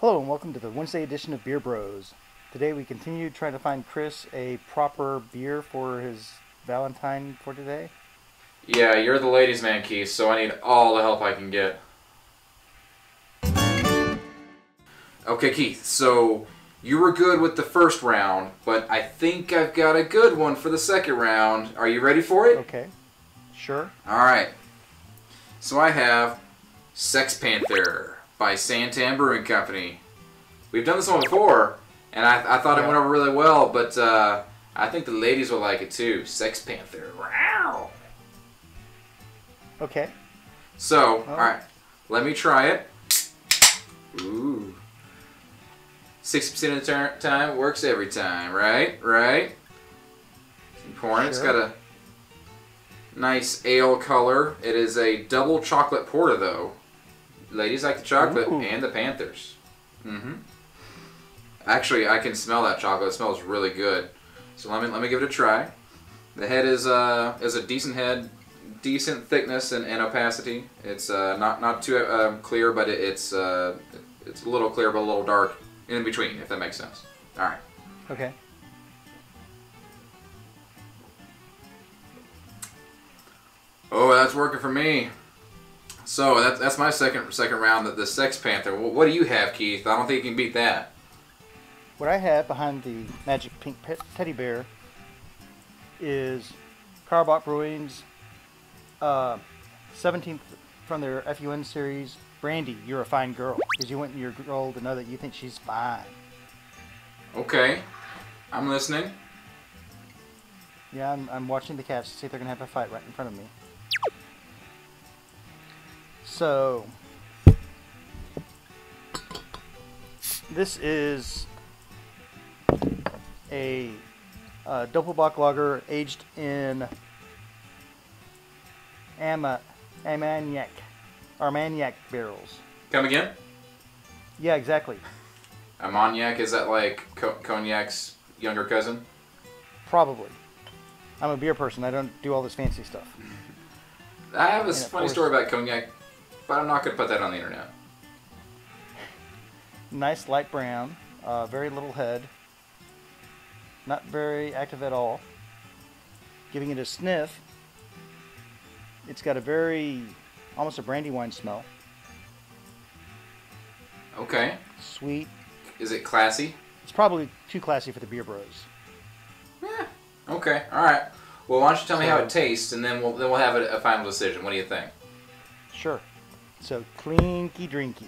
Hello and welcome to the Wednesday edition of Beer Bros. Today we continue trying to find Chris a proper beer for his Valentine for today. Yeah, you're the ladies' man, Keith, so I need all the help I can get. Okay, Keith, so you were good with the first round, but I think I've got a good one for the second round. Are you ready for it? Okay. Sure. Alright. So I have Sex Panther by SanTan Brewing Company. We've done this one before, and I, I thought it went over really well, but uh, I think the ladies will like it too. Sex Panther. Wow. Okay. So, Oh. alright, let me try it. Ooh. 60% of the time works every time, right? Right? It's Sure. got a nice ale color. It is a double chocolate porter, though. Ladies like the chocolate Ooh. and the Panthers. Mm-hmm. Actually, I can smell that chocolate. It smells really good. So let me let me give it a try. The head is uh is a decent head, decent thickness and, and opacity. It's uh, not not too uh, clear, but it, it's uh, it's a little clear but a little dark in between, if that makes sense. All right. Okay. Oh, that's working for me. So that's that's my second second round. The, the Sex Panther. Wh- What do you have, Keith? I don't think you can beat that. What I have behind the Magic Pink Teddy Bear is Karbach Brewing's uh, 17th from their FUN series, Brandy, You're a Fine Girl. Because you want your girl to know that you think she's fine. Okay, I'm listening. Yeah, I'm, I'm watching the cats to see if they're going to have a fight right in front of me. So, this is a uh, Doppelbock lager aged in Ama, Armagnac, Armagnac barrels. Come again. Yeah, exactly. Armagnac is that like co- cognac's younger cousin? Probably. I'm a beer person. I don't do all this fancy stuff. I have a And funny course- story about cognac, but I'm not gonna put that on the internet. Nice light brown, uh, very little head, not very active at all. Giving it a sniff, it's got a very, almost a brandy wine smell. Okay. Sweet. Is it classy? It's probably too classy for the beer bros. Yeah. Okay. All right. Well, why don't you tell me how it tastes, and then we'll then we'll have a, a final decision. What do you think? Sure. So clinky drinky.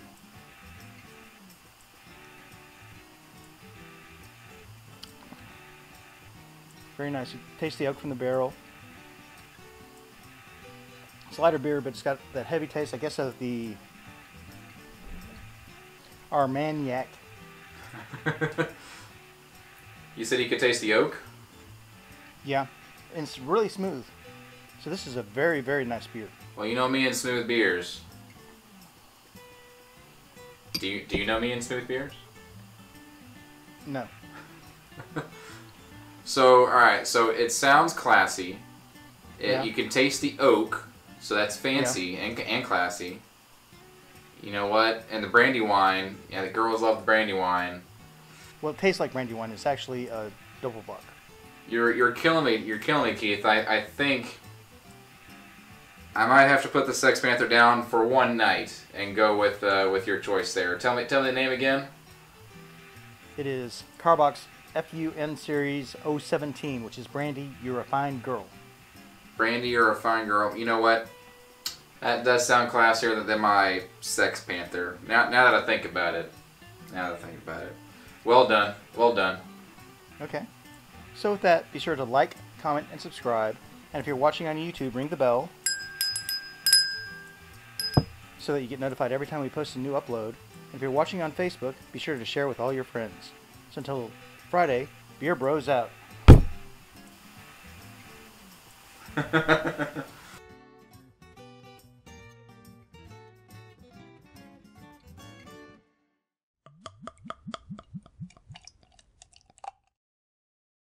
Very nice. You taste the oak from the barrel. It's lighter beer, but it's got that heavy taste, I guess, of the Armagnac. you said you could taste the oak. Yeah, and it's really smooth. So this is a very, very nice beer. Well, you know me and smooth beers. Do you do you know me and smooth beers? No. So, all right. So it sounds classy. It, Yeah. You can taste the oak, so that's fancy and, and classy. You know what? And the brandy wine. Yeah, the girls love the brandy wine. Well, it tastes like brandy wine. It's actually a Doppelbock. You're you're killing me. You're killing me, Keith. I, I think I might have to put the Sex Panther down for one night and go with uh, with your choice there. Tell me tell me the name again. It is Karbach's FUN Series 017, which is Brandy, You're a Fine Girl. Brandy, you're a fine girl. You know what? That does sound classier than, than my Sex Panther. Now now that I think about it. Now that I think about it. Well done. Well done. Okay. So with that, be sure to like, comment, and subscribe. And if you're watching on YouTube, ring the bell so that you get notified every time we post a new upload. And if you're watching on Facebook, be sure to share with all your friends. So until Friday, Beer Bros out.